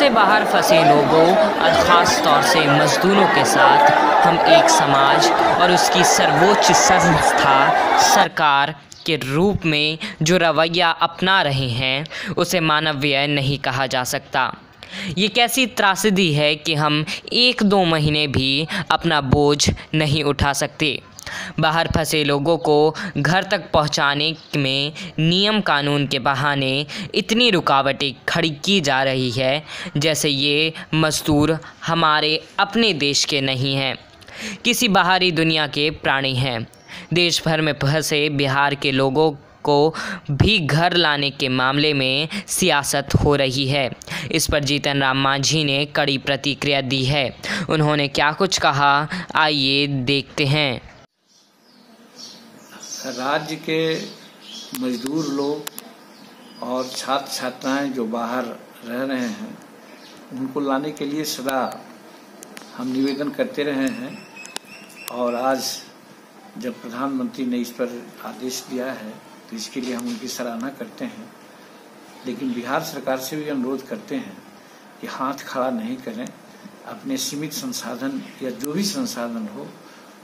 से बाहर फंसे लोगों, और ख़ास तौर से मज़दूरों के साथ हम एक समाज और उसकी सर्वोच्च संस्था सरकार के रूप में जो रवैया अपना रहे हैं, उसे मानवीय नहीं कहा जा सकता। ये कैसी त्रासदी है कि हम एक दो महीने भी अपना बोझ नहीं उठा सकते। बाहर फंसे लोगों को घर तक पहुँचाने में नियम कानून के बहाने इतनी रुकावटें खड़ी की जा रही है, जैसे ये मज़दूर हमारे अपने देश के नहीं हैं। किसी बाहरी दुनिया के प्राणी हैं। देश भर में फंसे बिहार के लोगों को भी घर लाने के मामले में सियासत हो रही है। इस पर जीतन राम मांझी ने कड़ी प्रतिक्रिया दी है। उन्होंने क्या कुछ कहा, आइए देखते हैं। राज्य के मजदूर लोग और छात्र छात्राएँ जो बाहर रह रहे हैं, उनको लाने के लिए सदा हम निवेदन करते रहे हैं। और आज जब प्रधानमंत्री ने इस पर आदेश दिया है तो इसके लिए हम उनकी सराहना करते हैं। लेकिन बिहार सरकार से भी अनुरोध करते हैं कि हाथ खड़ा नहीं करें। अपने सीमित संसाधन या जो भी संसाधन हो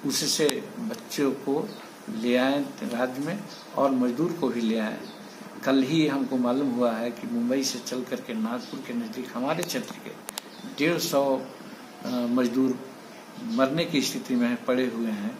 उससे बच्चों को ले आए राज्य में और मजदूर को भी ले आए। कल ही हमको मालूम हुआ है कि मुंबई से चल करके नागपुर के नज़दीक हमारे क्षेत्र के डेढ़ सौ मजदूर मरने की स्थिति में पड़े हुए हैं।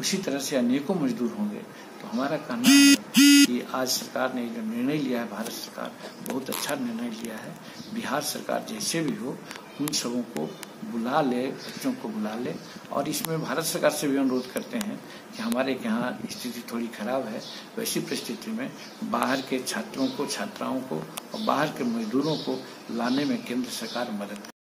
उसी तरह से अनेकों मजदूर होंगे। तो हमारा कहना है आज सरकार ने जो निर्णय लिया है, भारत सरकार बहुत अच्छा निर्णय लिया है। बिहार सरकार जैसे भी हो, उन सबों को बुला ले, बच्चों को बुला ले। और इसमें भारत सरकार से भी अनुरोध करते हैं कि हमारे यहाँ स्थिति थोड़ी खराब है। वैसी परिस्थिति में बाहर के छात्रों को, छात्राओं को और बाहर के मजदूरों को लाने में केंद्र सरकार मदद